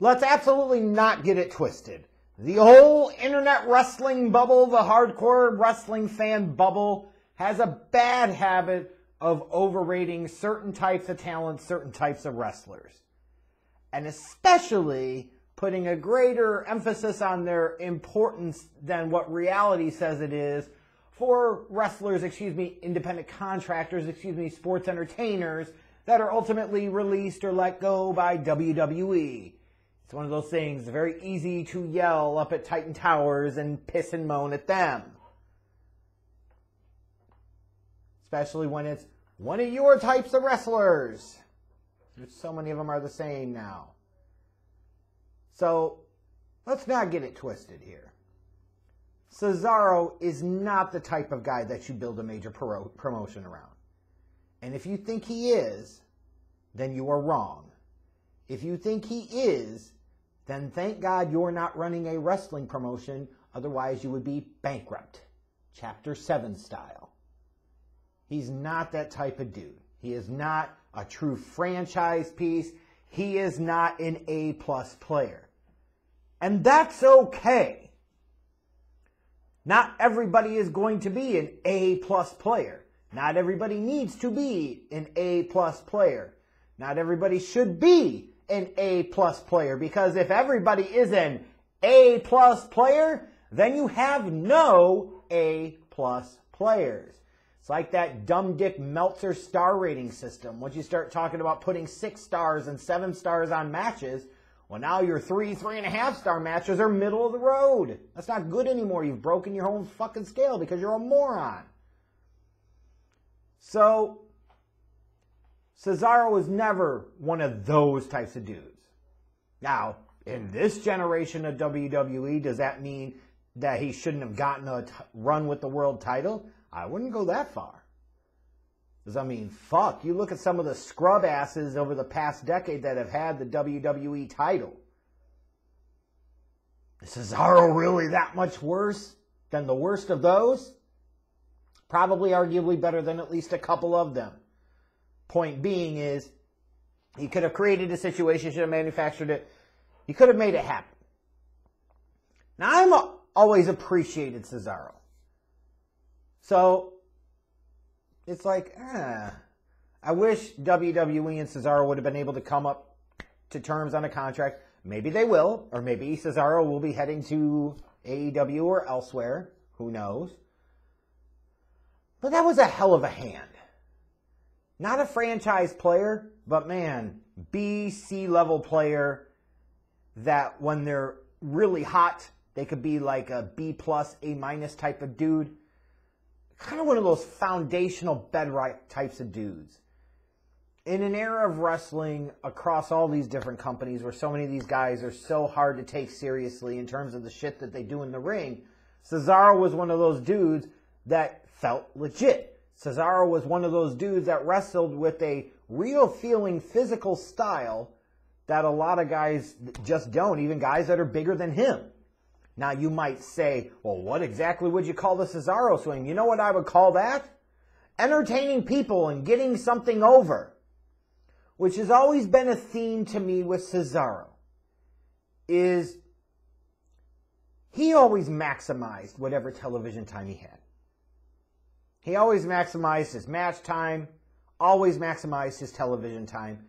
let's absolutely not get it twisted. The whole internet wrestling bubble, the hardcore wrestling fan bubble, has a bad habit of overrating certain types of talent, certain types of wrestlers. And especially putting a greater emphasis on their importance than what reality says it is for wrestlers, excuse me, independent contractors, excuse me, sports entertainers that are ultimately released or let go by WWE. It's one of those things, very easy to yell up at Titan Towers and piss and moan at them. Especially when it's one of your types of wrestlers. There's so many of them are the same now. So let's not get it twisted here. Cesaro is not the type of guy that you build a major pro- promotion around. And if you think he is, then you are wrong. If you think he is, then thank God you're not running a wrestling promotion, otherwise, you would be bankrupt. Chapter 7 style. He's not that type of dude. He is not a true franchise piece. He is not an A plus player. And that's okay. Not everybody is going to be an A plus player. Not everybody needs to be an A plus player. Not everybody should be an A plus player because if everybody is an A plus player, then you have no A plus players. It's like that dumb dick Meltzer star rating system. Once you start talking about putting six stars and seven stars on matches, well, now your three, three and a half star matches are middle of the road. That's not good anymore. You've broken your own fucking scale because you're a moron. So, Cesaro was never one of those types of dudes. Now, in this generation of WWE, does that mean that he shouldn't have gotten a t- run with the world title? I wouldn't go that far. Because, I mean, fuck, you look at some of the scrub asses over the past decade that have had the WWE title. Is Cesaro really that much worse than the worst of those? Probably arguably better than at least a couple of them. Point being is, he could have created a situation, should have manufactured it. He could have made it happen. Now, I'm always appreciated Cesaro. So, it's like, ah, I wish WWE and Cesaro would have been able to come up to terms on a contract. Maybe they will, or maybe Cesaro will be heading to AEW or elsewhere. Who knows? But that was a hell of a hand. Not a franchise player, but man, B, C level player that when they're really hot, they could be like a B plus, A minus type of dude. Kind of one of those foundational bedrock types of dudes. In an era of wrestling across all these different companies where so many of these guys are so hard to take seriously in terms of the shit that they do in the ring, Cesaro was one of those dudes that felt legit. Cesaro was one of those dudes that wrestled with a real feeling physical style that a lot of guys just don't, even guys that are bigger than him. Now you might say, well, what exactly would you call the Cesaro swing? You know what I would call that? Entertaining people and getting something over. Which has always been a theme to me with Cesaro. Is he always maximized whatever television time he had. He always maximized his match time, always maximized his television time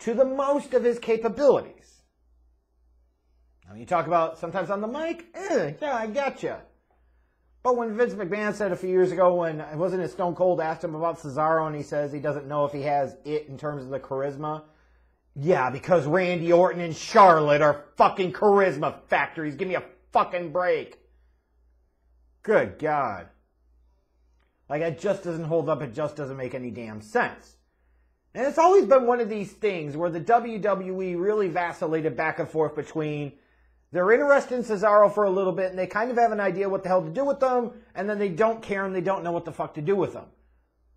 to the most of his capabilities. Now, you talk about sometimes on the mic, eh, yeah, I getcha. But when Vince McMahon said a few years ago, when it wasn't it Stone Cold asked him about Cesaro, and he says he doesn't know if he has it in terms of the charisma. Yeah, because Randy Orton and Charlotte are fucking charisma factories. Give me a fucking break. Good God. Like, it just doesn't hold up. It just doesn't make any damn sense. And it's always been one of these things where the WWE really vacillated back and forth between they're interested in Cesaro for a little bit and they kind of have an idea what the hell to do with them, and then they don't care and they don't know what the fuck to do with them.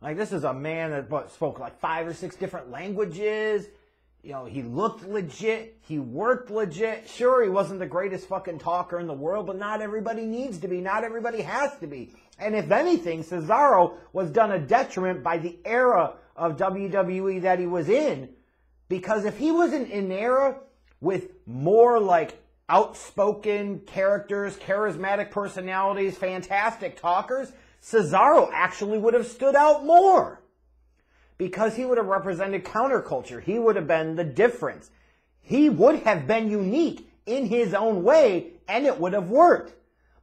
Like, this is a man that spoke like five or six different languages. You know, he looked legit. He worked legit. Sure, he wasn't the greatest fucking talker in the world, but not everybody needs to be. Not everybody has to be. And if anything, Cesaro was done a detriment by the era of WWE that he was in. Because if he was in an era with more like outspoken characters, charismatic personalities, fantastic talkers, Cesaro actually would have stood out more. Because he would have represented counterculture. He would have been the difference. He would have been unique in his own way, and it would have worked.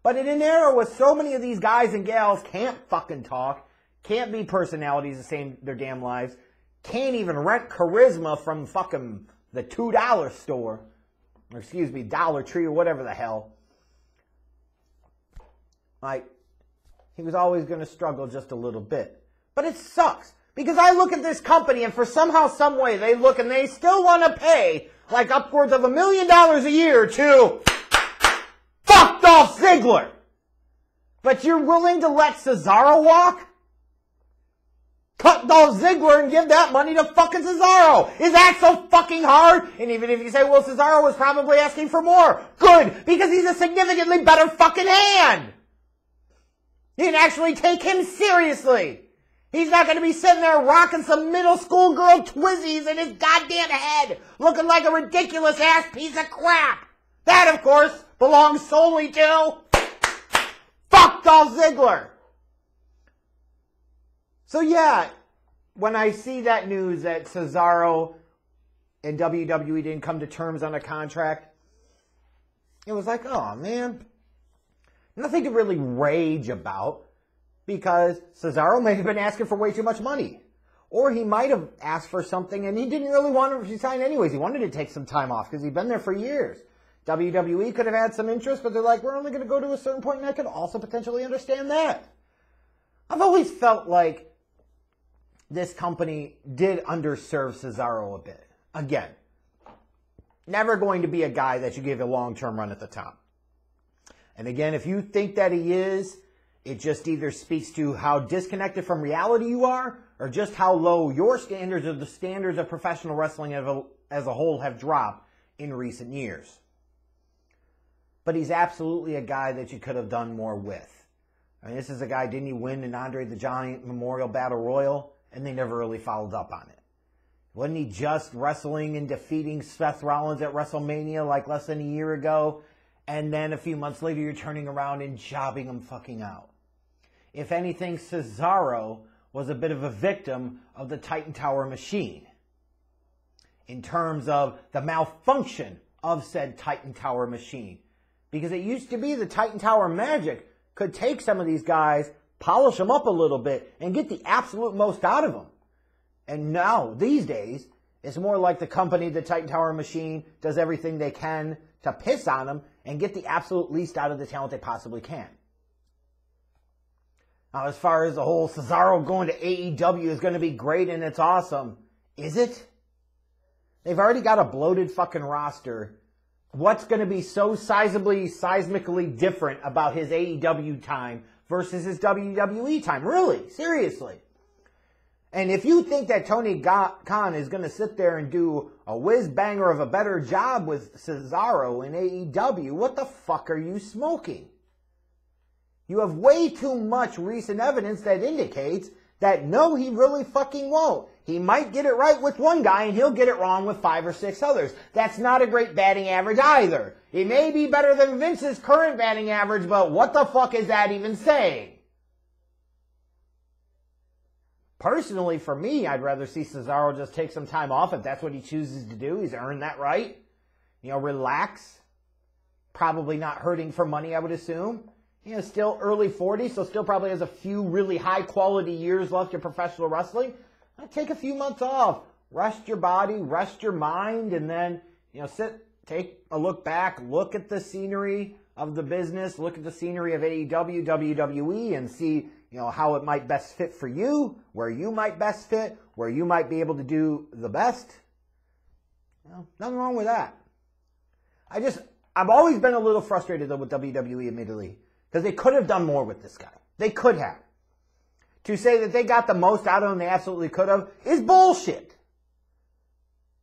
But in an era where so many of these guys and gals can't fucking talk, can't be personalities the same their damn lives, can't even rent charisma from fucking the $2 store, or excuse me, Dollar Tree or whatever the hell. Like, he was always going to struggle just a little bit. But it sucks. Because I look at this company and for somehow, some way, they look and they still want to pay like upwards of a million dollars a year to fuck Dolph Ziggler. But you're willing to let Cesaro walk? Cut Dolph Ziggler and give that money to fucking Cesaro. Is that so fucking hard? And even if you say, well, Cesaro was probably asking for more. Good, because he's a significantly better fucking hand. You can actually take him seriously. He's not going to be sitting there rocking some middle school girl twizzies in his goddamn head, looking like a ridiculous ass piece of crap. That, of course, belongs solely to fuck Dolph Ziggler. So yeah, when I see that news that Cesaro and WWE didn't come to terms on a contract, it was like, oh man, nothing to really rage about because Cesaro may have been asking for way too much money. Or he might have asked for something and he didn't really want to resign anyways. He wanted to take some time off because he'd been there for years. WWE could have had some interest, but they're like, we're only going to go to a certain point, and I could also potentially understand that. I've always felt like this company did underserve Cesaro a bit. Again, never going to be a guy that you give a long term run at the top. And again, if you think that he is, it just either speaks to how disconnected from reality you are or just how low your standards or the standards of professional wrestling as a whole have dropped in recent years. But he's absolutely a guy that you could have done more with. I mean, this is a guy, didn't he win an Andre the Giant Memorial Battle Royal? and they never really followed up on it. Wasn't he just wrestling and defeating Seth Rollins at WrestleMania like less than a year ago? And then a few months later, you're turning around and jobbing him fucking out. If anything, Cesaro was a bit of a victim of the Titan Tower machine in terms of the malfunction of said Titan Tower machine. Because it used to be the Titan Tower magic could take some of these guys polish them up a little bit, and get the absolute most out of them. And now, these days, it's more like the company, the Titan Tower machine, does everything they can to piss on them and get the absolute least out of the talent they possibly can. Now, as far as the whole Cesaro going to AEW is going to be great and it's awesome, is it? They've already got a bloated fucking roster. What's going to be so sizably, seismically different about his AEW time versus his WWE time. Really, seriously. And if you think that Tony Khan is going to sit there and do a whiz banger of a better job with Cesaro in AEW, what the fuck are you smoking? You have way too much recent evidence that indicates that no, he really fucking won't. He might get it right with one guy and he'll get it wrong with five or six others. That's not a great batting average either. He may be better than Vince's current batting average, but what the fuck is that even saying? Personally, for me, I'd rather see Cesaro just take some time off if that's what he chooses to do. He's earned that right. You know, relax. Probably not hurting for money, I would assume. You know, still early 40s, so still probably has a few really high quality years left in professional wrestling. Take a few months off, rest your body, rest your mind, and then, you know, sit, take a look back, look at the scenery of the business, look at the scenery of AEW, WWE, and see, you know, how it might best fit for you, where you might best fit, where you might be able to do the best. You know, nothing wrong with that. I just, I've always been a little frustrated though with WWE, admittedly, because they could have done more with this guy. They could have to say that they got the most out of him they absolutely could have is bullshit.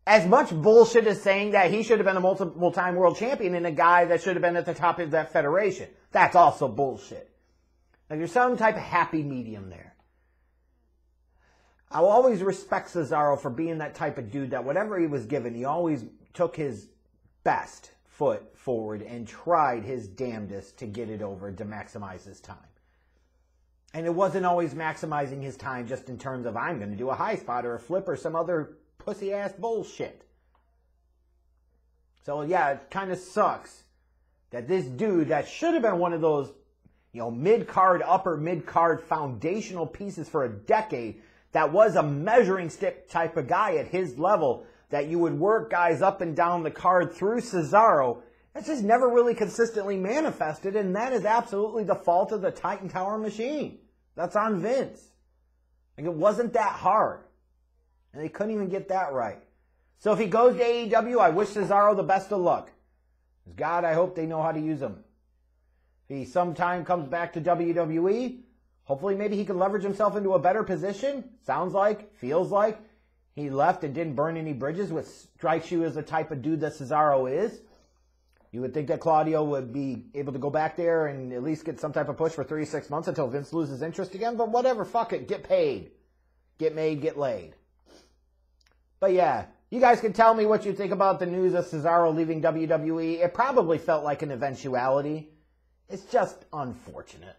As much bullshit as saying that he should have been a multiple time world champion and a guy that should have been at the top of that federation. That's also bullshit. Like there's some type of happy medium there. I will always respect Cesaro for being that type of dude that whatever he was given, he always took his best foot forward and tried his damnedest to get it over to maximize his time. And it wasn't always maximizing his time just in terms of I'm going to do a high spot or a flip or some other pussy ass bullshit. So yeah, it kind of sucks that this dude that should have been one of those, you know, mid card, upper mid card foundational pieces for a decade, that was a measuring stick type of guy at his level, that you would work guys up and down the card through Cesaro. That's just never really consistently manifested, and that is absolutely the fault of the Titan Tower machine. That's on Vince. Like it wasn't that hard. And they couldn't even get that right. So if he goes to AEW, I wish Cesaro the best of luck. God, I hope they know how to use him. If he sometime comes back to WWE, hopefully maybe he can leverage himself into a better position. Sounds like, feels like. He left and didn't burn any bridges, which strikes you as the type of dude that Cesaro is. You would think that Claudio would be able to go back there and at least get some type of push for three, six months until Vince loses interest again, but whatever, fuck it, get paid. Get made, get laid. But yeah, you guys can tell me what you think about the news of Cesaro leaving WWE. It probably felt like an eventuality. It's just unfortunate.